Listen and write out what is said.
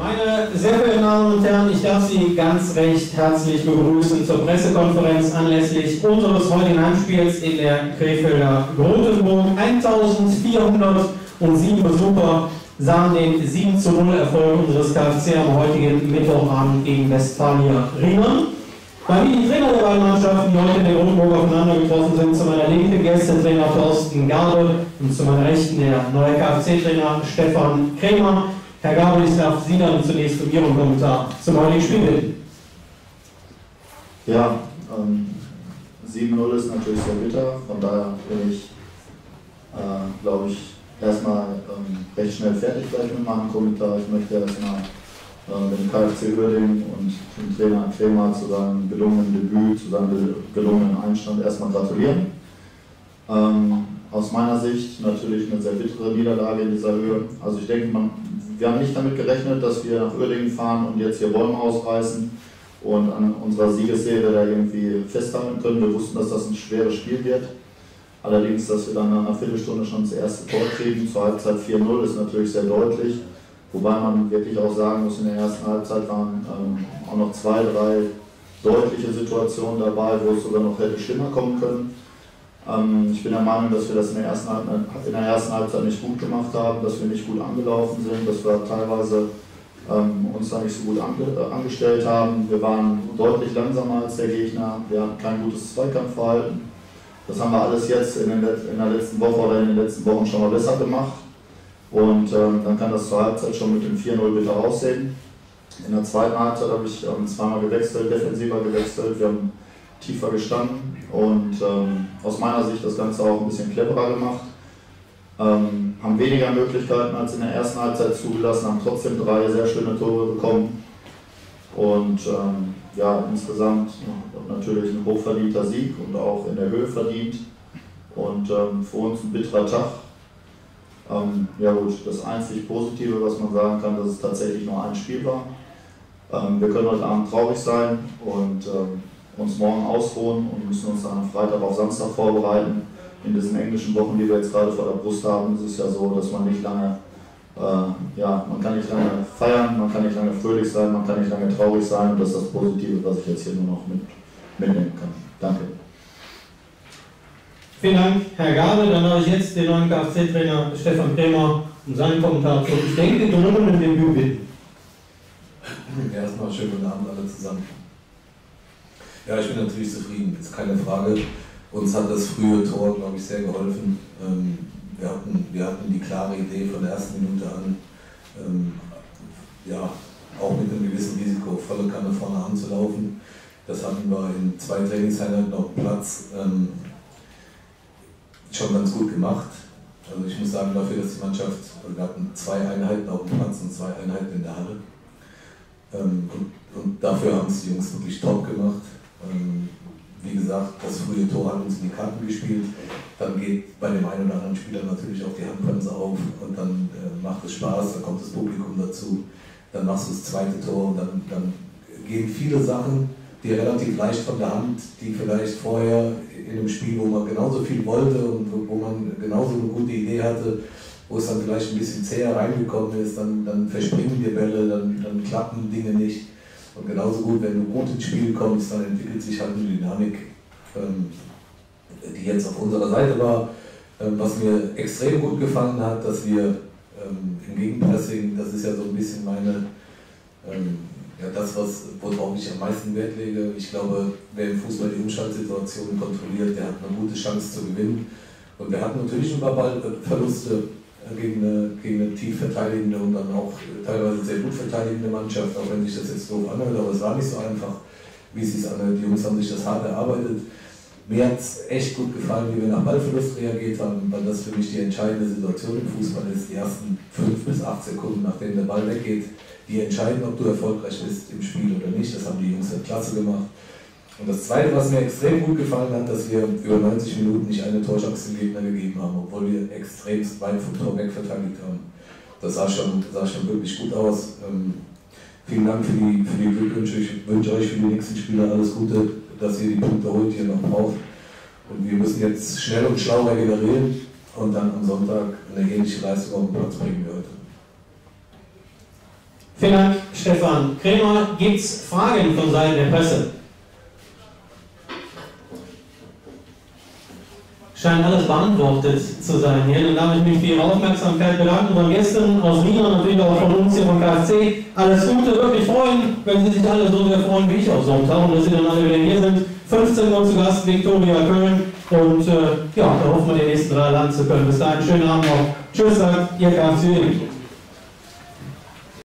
Meine sehr verehrten Damen und Herren, ich darf Sie ganz recht herzlich begrüßen zur Pressekonferenz anlässlich unseres heutigen Heimspiels in der Krefelder Grotenburg. 1407 Besucher sahen den 7 zu 0 Erfolg unseres KFC am heutigen Mittwochabend gegen Westfalia Riemann. Bei mir die Trainer der beiden Mannschaften, die heute in der Grotenburg aufeinander getroffen sind, zu meiner linken Gästetrainer Thorsten Garde und zu meiner rechten der neue KFC-Trainer Stefan Krämer. Herr Gabel, ich darf Sie dann zunächst um Ihren Kommentar zum heutigen Spiel bitten. Ja, ähm, 7-0 ist natürlich sehr bitter, von daher bin ich, äh, glaube ich, erstmal ähm, recht schnell fertig gleich mit meinem Kommentar. Ich möchte erstmal äh, dem KFC Uerdingen und dem Trainer Kremer zu seinem gelungenen Debüt, zu seinem gelungenen Einstand erstmal gratulieren. Ähm, aus meiner Sicht natürlich eine sehr bittere Niederlage in dieser Höhe. Also ich denke, man, wir haben nicht damit gerechnet, dass wir nach Uerdingen fahren und jetzt hier Bäume ausreißen und an unserer Siegesserie da irgendwie festhalten können. Wir wussten, dass das ein schweres Spiel wird. Allerdings, dass wir dann nach einer Viertelstunde schon das erste Tor kriegen, zur Halbzeit 4-0, ist natürlich sehr deutlich. Wobei man wirklich auch sagen muss, in der ersten Halbzeit waren ähm, auch noch zwei, drei deutliche Situationen dabei, wo es sogar noch hätte schlimmer kommen können. Ähm, ich bin der Meinung, dass wir das in der, ersten, in der ersten Halbzeit nicht gut gemacht haben, dass wir nicht gut angelaufen sind, dass wir teilweise ähm, uns da nicht so gut ange, äh, angestellt haben. Wir waren deutlich langsamer als der Gegner, wir hatten kein gutes Zweikampfverhalten. Das haben wir alles jetzt in, den, in, der letzten Woche oder in den letzten Wochen schon mal besser gemacht. Und ähm, dann kann das zur Halbzeit schon mit dem 4-0 bitter aussehen. In der zweiten Halbzeit habe ich ähm, zweimal gewechselt, defensiver gewechselt. Wir haben tiefer gestanden und ähm, aus meiner Sicht das Ganze auch ein bisschen cleverer gemacht. Ähm, haben weniger Möglichkeiten als in der ersten Halbzeit zugelassen, haben trotzdem drei sehr schöne Tore bekommen. Und ähm, ja, insgesamt natürlich ein hochverdienter Sieg und auch in der Höhe verdient. Und ähm, für uns ein bitterer Tag. Ähm, ja gut, das einzig Positive, was man sagen kann, dass es tatsächlich nur ein Spiel war. Ähm, wir können heute Abend traurig sein und ähm, uns morgen ausruhen und müssen uns dann am Freitag auf Samstag vorbereiten. In diesen englischen Wochen, die wir jetzt gerade vor der Brust haben, ist es ja so, dass man nicht lange, äh, ja, man kann nicht lange feiern, man kann nicht lange fröhlich sein, man kann nicht lange traurig sein und das ist das Positive, was ich jetzt hier nur noch mit, mitnehmen kann. Danke. Vielen Dank, Herr Gabe. Dann habe ich jetzt den neuen KFC-Trainer Stefan Kremer um seinen Kommentar zu. Ich denke, gelungenen Debüt bitten. Erstmal schönen guten Abend alle zusammen. Ja, ich bin natürlich zufrieden, ist keine Frage. Uns hat das frühe Tor, glaube ich, sehr geholfen. Ähm, wir, hatten, wir hatten die klare Idee von der ersten Minute an, ähm, ja, auch mit einem gewissen Risiko volle Kanne vorne anzulaufen. Das hatten wir in zwei Trainingseinheiten auf dem Platz ähm, schon ganz gut gemacht. Also ich muss sagen, dafür, dass die Mannschaft, wir hatten zwei Einheiten auf dem Platz und zwei Einheiten in der Halle. und dafür haben es die Jungs wirklich top gemacht. Ähm, wie gesagt, das frühe Tor hat uns in die Karten gespielt. Dann geht bei dem einen oder anderen Spieler natürlich auch die Handbremse auf und dann äh, macht es Spaß, dann kommt das Publikum dazu. Dann machst du das zweite Tor und dann, dann gehen viele Sachen, die relativ leicht von der Hand, die vielleicht vorher in einem Spiel, wo man genauso viel wollte und wo man genauso eine gute Idee hatte, wo es dann vielleicht ein bisschen zäher reingekommen ist, dann, dann verspringen die Bälle, dann, dann klappen Dinge nicht. Und genauso gut, wenn du gut ins Spiel kommst, dann entwickelt sich halt eine Dynamik, ähm, die jetzt auf unserer Seite war. Ähm, was mir extrem gut gefallen hat, dass wir ähm, im Gegenpressing, das ist ja so ein bisschen meine, ja, das, was, worauf ich am meisten Wert lege. Ich glaube, wer im Fußball die Umschaltsituationen kontrolliert, der hat eine gute Chance zu gewinnen. Und wir hatten natürlich ein paar Ballverluste gegen eine, gegen eine tief verteidigende und dann auch teilweise sehr gut verteidigende Mannschaft, auch wenn sich das jetzt doof anhört, aber es war nicht so einfach, wie es sich anhört. Die Jungs haben sich das hart erarbeitet. Mir hat es echt gut gefallen, wie wir nach Ballverlust reagiert haben, weil das für mich die entscheidende Situation im Fußball ist. Die ersten 5 bis 8 Sekunden, nachdem der Ball weggeht, die entscheiden, ob du erfolgreich bist im Spiel oder nicht. Das haben die Jungs halt klasse gemacht. Und das Zweite, was mir extrem gut gefallen hat, dass wir über 90 Minuten nicht eine Torchance gegeben haben, obwohl wir extrem weit vom Tor weg verteidigt haben. Das sah schon, sah schon wirklich gut aus. Ähm, vielen Dank für die, für die Glückwünsche. Ich wünsche euch für die nächsten Spiele alles Gute, dass ihr die Punkte holt, die ihr noch braucht. Und wir müssen jetzt schnell und schlau regenerieren und dann am Sonntag eine ähnliche Leistung auf den Platz bringen wie heute. Vielen Dank, Stefan Krämer. Gibt es Fragen von Seiten der Presse? Scheint alles beantwortet zu sein hier. Dann darf ich mich für Ihre Aufmerksamkeit bedanken. Von gestern aus Wien und natürlich auch von uns hier vom KFC. Alles Gute, wirklich freuen, wenn Sie sich alle so sehr freuen wie ich auf Sonntag und dass Sie dann alle wieder hier sind. 15 Uhr zu Gast, Viktoria Köln. Und äh, ja, da hoffen wir, die nächsten drei landen zu können. Bis dahin, schönen Abend noch. Tschüss, sagt Ihr KFC.